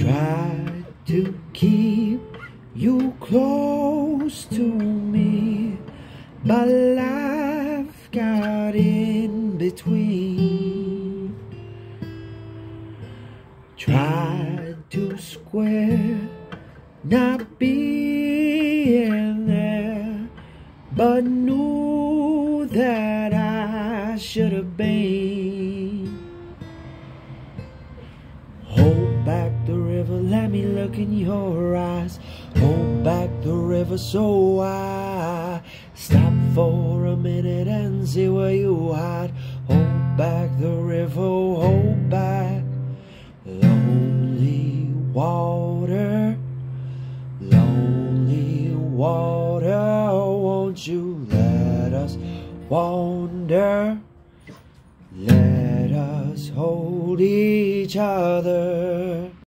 Try to keep you close to me, but life got in between. Tried to square not being there, but knew that I should have been. Let me look in your eyes. Hold back the river so I stop for a minute and see where you hide. Hold back the river, hold back. Lonely water, lonely water, won't you let us wander? Let us hold each other.